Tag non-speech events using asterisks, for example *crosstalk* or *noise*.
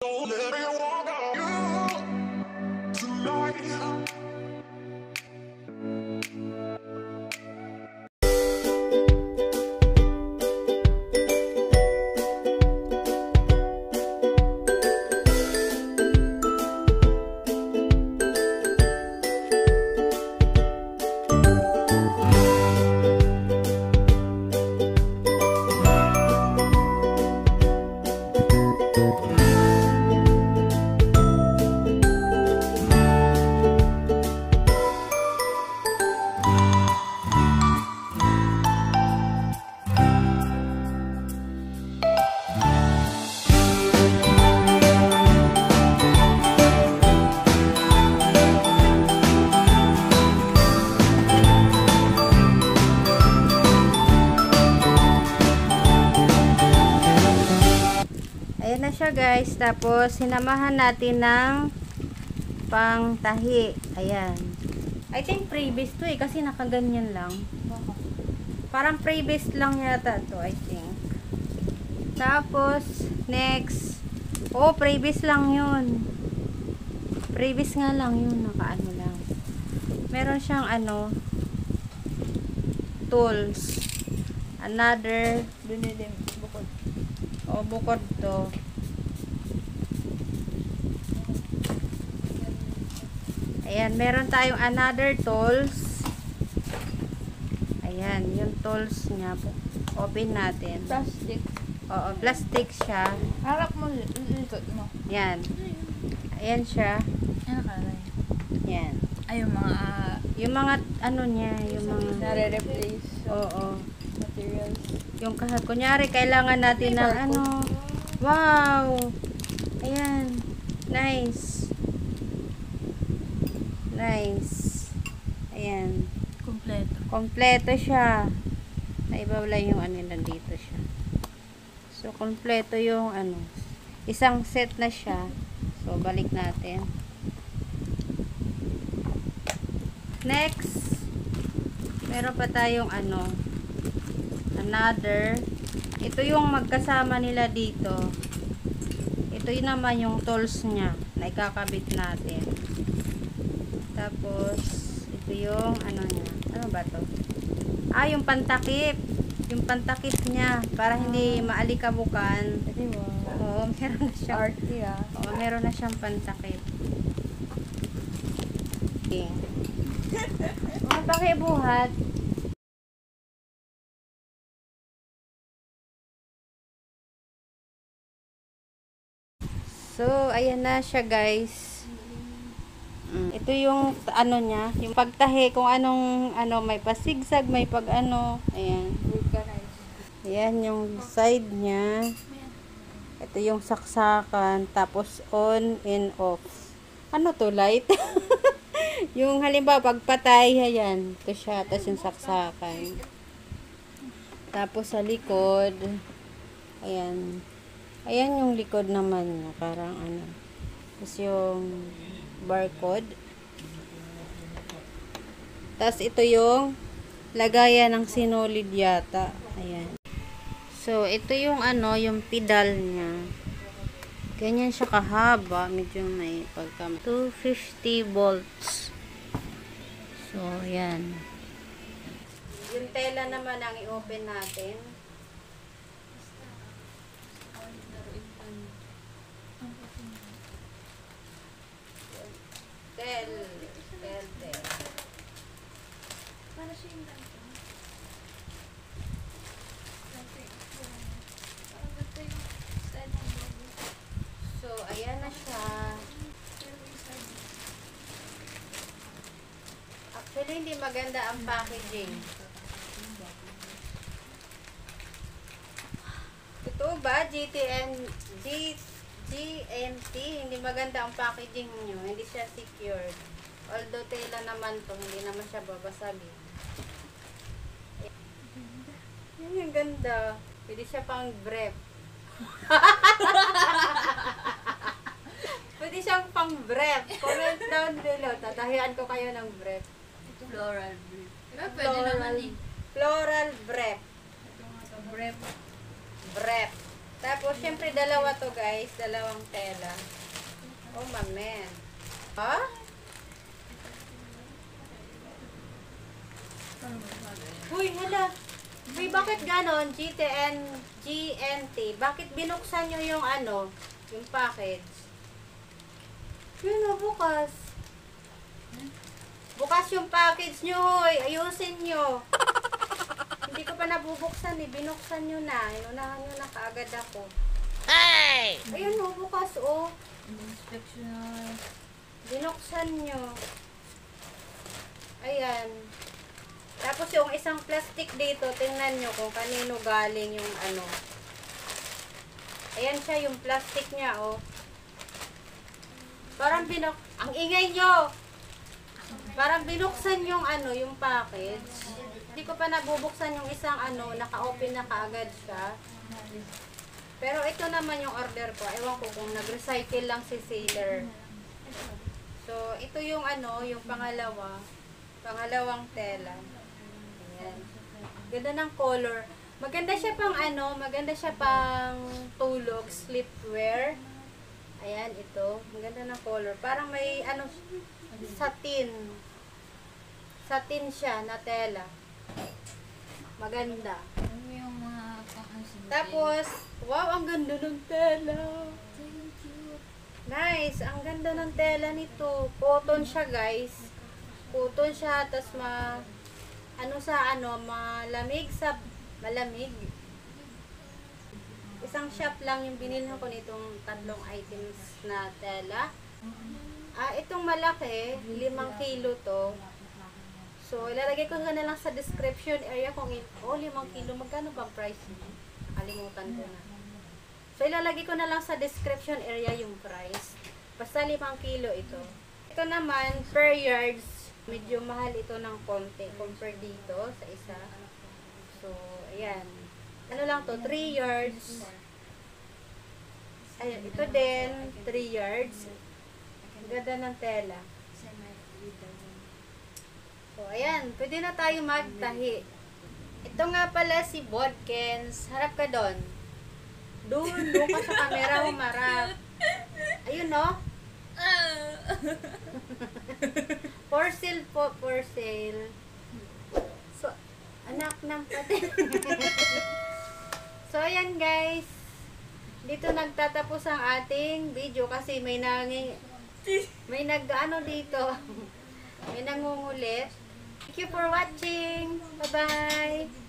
Don't let me guys. Tapos, sinamahan natin ng pangtahi. Ayan. I think previous to eh. Kasi nakaganyan lang. Parang previous lang yata to I think. Tapos, next. Oh, previous lang yun. Previous nga lang yun. Nakaano lang. Meron siyang ano, tools. Another din bukod. o bukod to. Ayan, meron tayong another tools. Ayan, yung tools niya. Open natin. Plastic. Oo, plastic siya. Harap mo, likod mo. Yan. Ayan siya. Ano ka na Yan. Ay, yung mga Yung mga, ano niya, yung mga, nare-replace oo. materials. Yung kahit, kunyari, kailangan natin ng ano. Wow! Ayan. Nice. Nice. Ayan. Kompleto. Kompleto siya. Naibaw lang yung ano nandito siya. So, kompleto yung ano. Isang set na siya. So, balik natin. Next. Meron pa tayong ano. Another. Ito yung magkasama nila dito. Ito yun naman yung tools niya na ikakabit natin. Tapos, ito yung ano niya. Ano ba to? Ah, yung pantakip. Yung pantakip niya. Para hindi maalikabukan. Pwede mo. Oo, meron na siyang, Arty ah. oo, meron na siyang pantakip. Okay. *laughs* Mga pakibuhat. So, ayan na siya guys. Mm. Ito yung ano niya, yung pagtahi kung anong ano may pasigsag, may pag ano, ayan. Ayan yung side niya. Ito yung saksakan, tapos on and off. Ano to, light? *laughs* yung halimbawa, pagpatay, ayan. Ito siya, tapos yung saksakan. Tapos sa likod, ayan. Ayan yung likod naman niya, parang ano. Tapos yung barcode. Tapos ito yung lagayan ng sinolid yata. Ayan. So, ito yung ano, yung pedal niya. Ganyan siya kahaba. Medyo may pagka... 250 volts. So, ayan. Yung tela naman ang i-open natin. Tel. Tel, tel. So, ayan na siya. Actually, hindi maganda ang packaging. Ito ba? GTN, G, GMT, hindi maganda ang packaging nyo. Hindi siya secured. Although tela naman to, hindi naman siya babasagin. Yan yung ganda. Pwede siya pang brief. *laughs* Pwede siyang pang brief. Comment down below. Tatahian ko kayo ng brief. Floral brief. Diba pwede naman eh. Floral brief. Brief. Brief. Tapos, syempre, dalawa to guys. Dalawang tela. Oh, mamen. Ha? Uy, hala. Uy, bakit ganon? GTN, GNT. Bakit binuksan nyo yung ano? Yung package? Yun o, bukas. Bukas yung package nyo, hoy. Ayusin nyo. Hindi ko pa nabubuksan eh. Binuksan nyo na. Inunahan nyo na kaagad ako. Hey! Ayun o, bukas o. Inspectional. Binuksan nyo. Ayan. Tapos yung isang plastic dito, tingnan nyo kung kanino galing yung ano. Ayan siya, yung plastic niya, oh. Parang binuk... Ang ingay nyo! Parang binuksan yung ano, yung package. Hindi ko pa nabubuksan yung isang ano, naka-open na kaagad siya. Pero ito naman yung order ko. Ewan ko kung nag-recycle lang si seller. So, ito yung ano, yung pangalawa. Pangalawang tela. Ayan. Ganda ng color. Maganda siya pang ano, maganda siya pang tulog, sleepwear. Ayan, ito. Ang ganda ng color. Parang may ano, satin. Satin siya na tela. Maganda. Ano yung mga pang-asin? Tapos, wow, ang ganda ng tela. Thank you. Nice, ang ganda ng tela nito. Cotton siya, guys. Cotton siya, tas ma ano sa ano, malamig sa malamig. Isang shop lang yung binilhan ko nitong tatlong items na tela. Ah, itong malaki, limang kilo to. So, ilalagay ko na lang sa description area kung oh, limang kilo, magkano ba ang price? Kalimutan ko na. So, ilalagay ko na lang sa description area yung price. Basta limang kilo ito. Ito naman, per yards, medyo mahal ito ng konti compare dito sa isa. So, ayan. Ano lang to, 3 yards. Ayan, ito din, 3 yards. Ang ganda ng tela. So, ayan, pwede na tayo magtahi. Ito nga pala si Bodkins. Harap ka doon. Doon, doon ka sa camera, humarap. Ayun, no? *laughs* For sale po, for sale. So, anak ng pati. *laughs* so, ayan guys. Dito nagtatapos ang ating video kasi may nangi may nag-ano dito. *laughs* may nangungulit. Thank you for watching. Bye-bye.